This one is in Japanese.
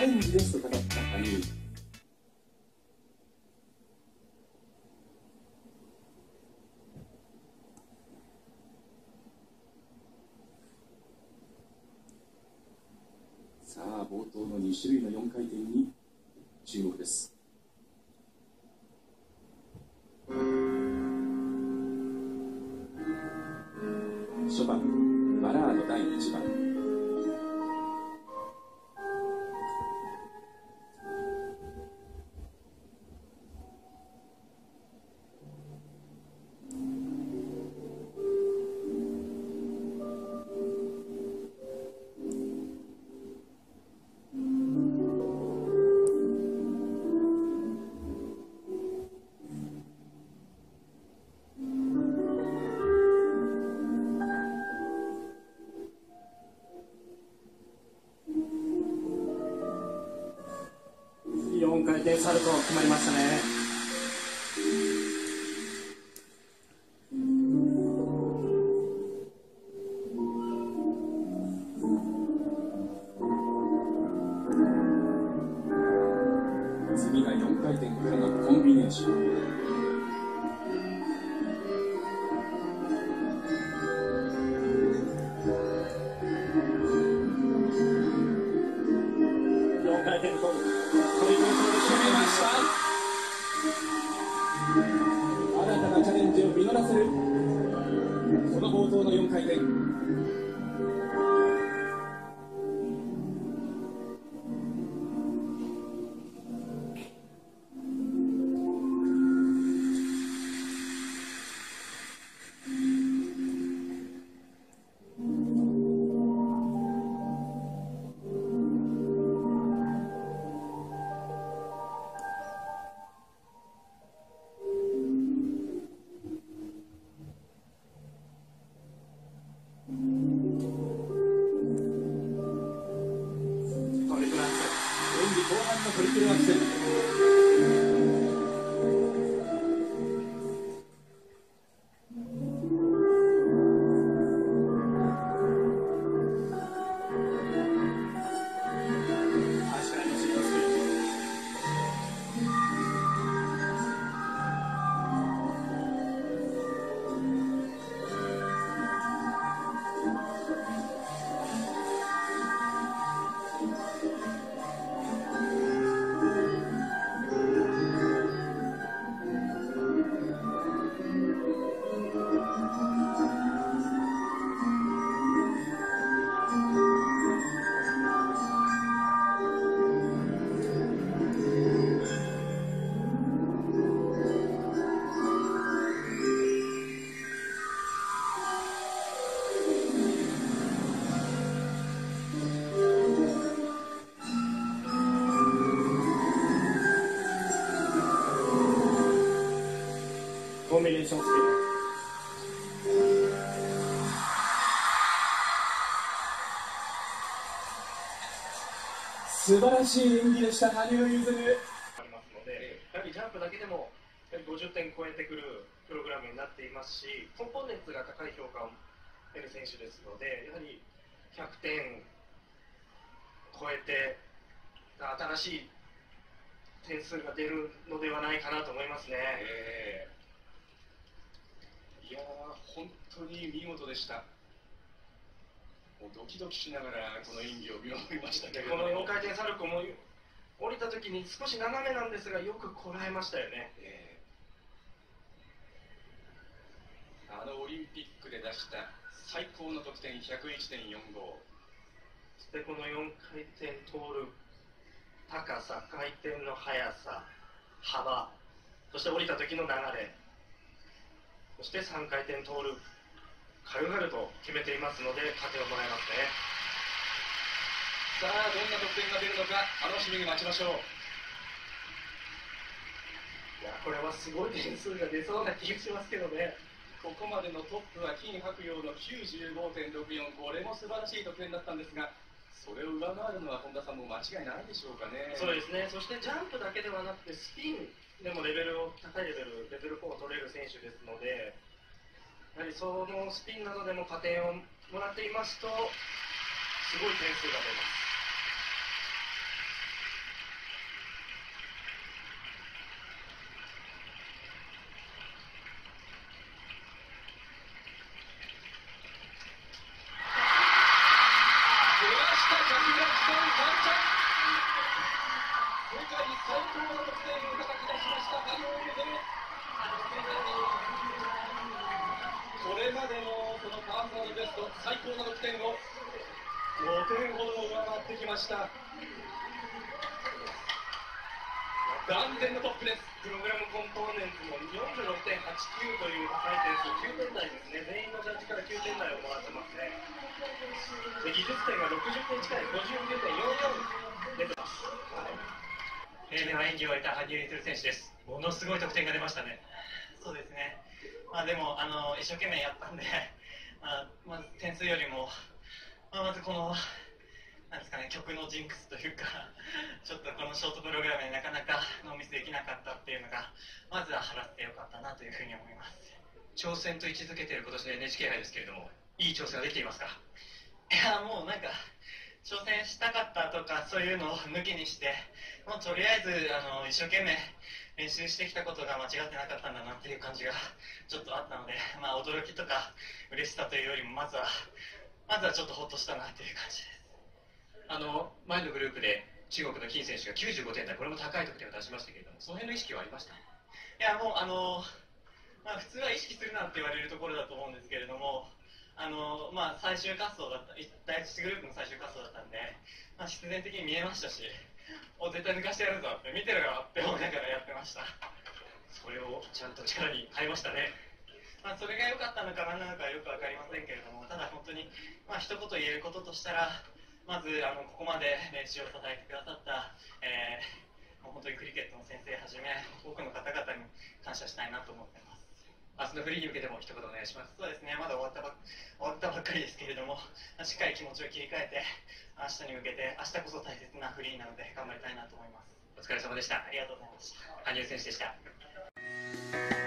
ャレンジです。と語った羽生さあ冒頭の2種類の4回転に注目です。初番バラード第1番。4回転サルコー決まりましたね。次が4回転からのコンビネーション。Thank you. トリプルアクセル演技後半のトリプルアクセルーションスピン素晴らしい演技でした。羽生結弦ありますので、やはりジャンプだけでも50点超えてくるプログラムになっていますし、コンポーネンツが高い評価を得る選手ですので、やはり100点超えて、新しい点数が出るのではないかなと思いますね。えーいやー、本当に見事でした。もうドキドキしながらこの演技を見守りましたけども、この4回転サルコーも降りた時に少し斜めなんですが、よくこらえましたよね。えーあのオリンピックで出した最高の得点101.45。そしてこの4回転通る高さ、回転の速さ、幅、そして降りた時の流れ、そして3回転通る軽々と決めていますので、加点をもらえますね。さあ、どんな得点が出るのか楽しみに待ちましょう。いや、これはすごい点数が出そうな気がしますけどね。ここまでのトップは金白陽の95.64、これも素晴らしい得点だったんですが、それを上回るのは本田さんも間違いないでしょうかね。そうですね、そしてジャンプだけではなくて、スピンでもレベルを高いレベル、レベル4を取れる選手ですので、やはりそのスピンなどでも加点をもらっていますと、すごい点数が出ます。のそのベスト最高の得点を5点ほど上回ってきました断然のトップですプログラムコンポーネンツも46.89という高い点数、9点台ですね、全員のジャッジから9点台をもらってますね。で技術点が60点近い、59.44出てます。平年は演技を終えた羽生結弦選手です。ものすごい得点が出ましたね。そうですね、まあ、でもあの一生懸命やったんで、まあ、まず点数よりも、まあ、まずこのなんですか、ね、曲のジンクスというか、ちょっとこのショートプログラムでなかなかノーミスできなかったっていうのが、まずは払ってよかったなというふうに思います。挑戦と位置づけている今年の NHK 杯ですけれども、いい挑戦ができていますか？いやもうなんか挑戦したかったとかそういうのを抜きにしてもうとりあえずあの一生懸命練習してきたことが間違ってなかったんだなっていう感じがちょっとあったので、まあ、驚きとか嬉しさというよりもまずはまずはちょっとほっとしたなっていう感じです。あの前のグループで中国の金選手が95点台、これも高い得点を出しましたけれども、その辺の意識はありました？いやもうあの、まあ、普通は意識するなって言われるところだと思うんですけれどもあの、まあ、最終滑走だった第一グループの最終滑走だったんで、まあ、必然的に見えましたし お絶対抜かしてやるぞって見てるよって思いながらやってましたそれをちゃんと力に変えましたね。まあ、それが良かったのか何なのかはよく分かりませんけれどもただ本当に、まあ一言言えることとしたらまずあのここまで練習を支えてくださった、えー、本当にクリケットの先生はじめ多くの方々に感謝したいなと思ってます明日のフリーに向けても一言お願いします。そうですねまだ終わったば終わったばっかりですけれどもしっかり気持ちを切り替えて明日に向けて明日こそ大切なフリーなので頑張りたいなと思いますお疲れ様でしたあ。りがとうございました羽生選手でした。